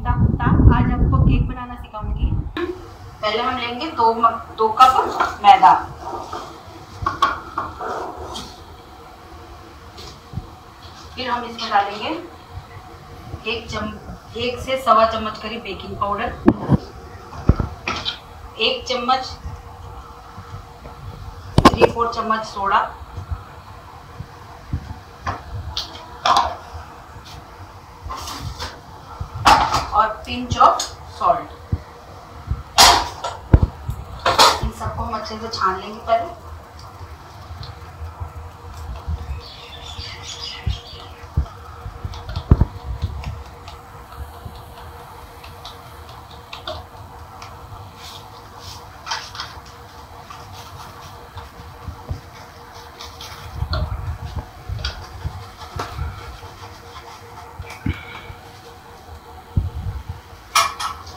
अनीता गुप्ता आज आपको केक बनाना सिखाऊँगी। पहले हम लेंगे दो दो कप मैदा। फिर हम इसमें डालेंगे एक चम, एक से सवा चम्मच करीब बेकिंग पाउडर। एक चम्मच थ्री फोर चम्मच सोडा। पिंच ऑफ़ सॉल्ट इन सबको हम अच्छे से छान लेंगे पहले।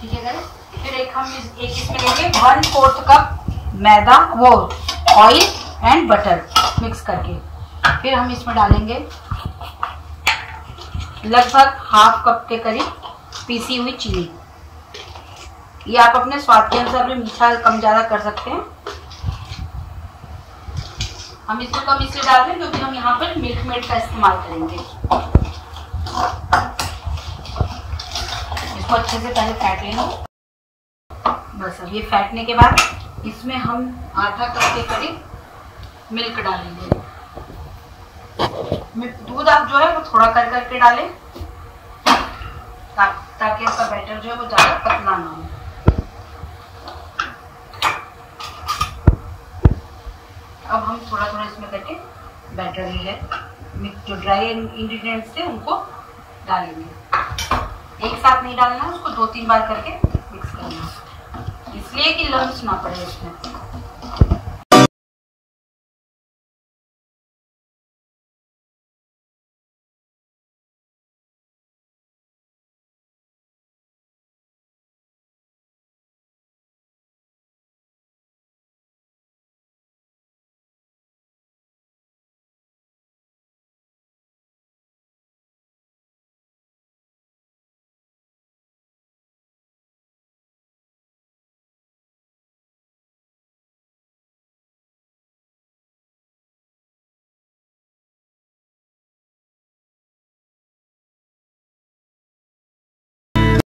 फिर एक हम एक इसमें लेंगे वन फोर्थ कप मैदा, वो ऑयल एंड बटर मिक्स करके। फिर हम इसमें डालेंगे लगभग हाफ़ कप के करीब पीसी हुई चीनी ये आप अपने स्वाद के अनुसार भी मीठा कम ज़्यादा कर सकते हैं। हम इसमें कम इसलिए डाल रहे हैं क्योंकि हम यहाँ पर मिल्क मेड का इस्तेमाल करेंगे। इसको अच्छे से पहले फैट लेंगे बस अब ये फैटने के बाद इसमें हम आधा कप के करीब मिल्क डालेंगे। दूध आप जो है वो थोड़ा कर करके डालें, ताकि आपका बैटर जो है वो ज़्यादा पतला ना हो। अब हम थोड़ा थोड़ा इसमें करके बैटर ही। है जो ड्राई इंग्रेडिएंट्स थे उनको डालेंगे। एक साथ नहीं डालना, उसको दो तीन बार करके मिक्स करना। इसलिए कि लम्स ना पड़े उसमें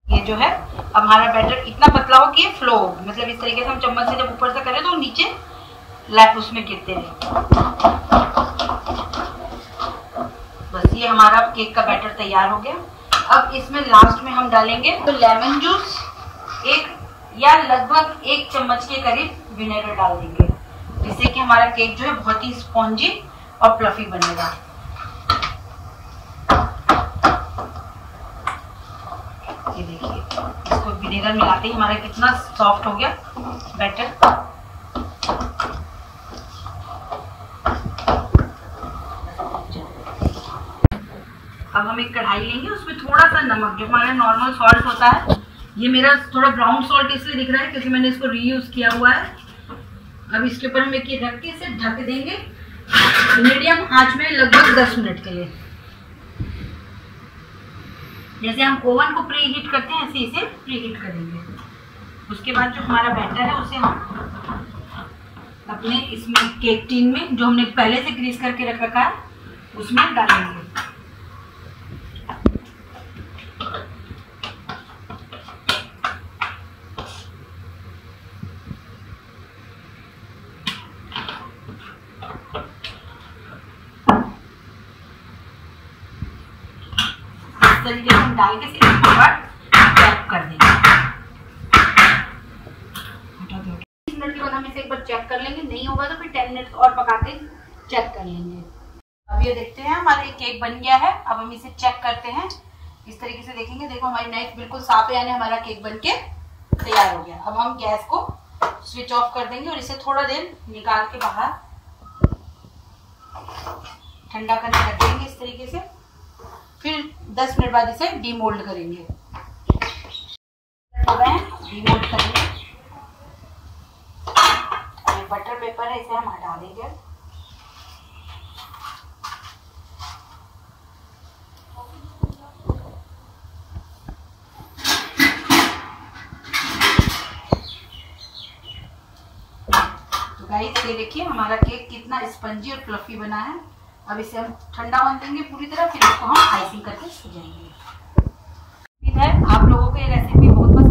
ये जो है, हमारा बैटर इतना पतला हो कि ये फ्लो मतलब इस तरीके से हम चम्मच से जब ऊपर से करें तो नीचे लैप उसमें गिरते रहे। बस ये हमारा केक का बैटर तैयार हो गया। अब इसमें लास्ट में हम डालेंगे तो लेमन जूस एक या लगभग एक चम्मच के करीब विनेगर डाल देंगे। जिससे कि हमारा केक जो है बहुत ही स्पॉन्जी और प्लफी बनेगा ये देखिए इसको विनेगर मिलाते ही। हमारा कितना सॉफ्ट हो गया। बैटर अब हम एक कढ़ाई लेंगे। उसमें थोड़ा सा नमक, जो हमारा नॉर्मल सॉल्ट होता है, ये मेरा थोड़ा ब्राउन सॉल्ट इसलिए दिख रहा है क्योंकि मैंने इसको रीयूज किया हुआ है। अब इसके ऊपर हम एक रख के इसे ढक देंगे। मीडियम आँच में लगभग 10 मिनट के लिए। जैसे हम ओवन को प्री हीट करते हैं ऐसे इसे प्री हीट करेंगे। उसके बाद जो हमारा बैटर है, उसे हम अपने इसमें केक टीन में, जो हमने पहले से ग्रीस करके रख रखा है, उसमें डालेंगे। हम डाल के फिर इसके बाद टैप कर देंगे। मिनट के बाद हम इसे एक बार चेक कर लेंगे। नहीं होगा तो फिर टेन मिनट और पका के चेक कर लेंगे। अब ये देखते हैं, हमारा केक बन गया है। अब हम इसे चेक करते हैं। इस तरीके से देखेंगे। देखो, हमारी नाइफ बिल्कुल साफ़ है, यानी हमारा केक बन के तैयार हो गया। अब हम गैस को स्विच ऑफ़ कर देंगे और इसे थोड़ा देर निकाल के बाहर ठंडा करने रख देंगे इस तरीके से। फिर 10 मिनट बाद इसे डीमोल्ड करेंगे। डीमोल्ड करेंगे। बटर पेपर है, इसे हम हटा देंगे। तो देखिए हमारा केक कितना स्पंजी और फ्लफी बना है। अब इसे हम ठंडा होने देंगे पूरी तरह, फिर इसको हम आइसिंग करके सजाएँगे उम्मीद है आप लोगों को ये रेसिपी बहुत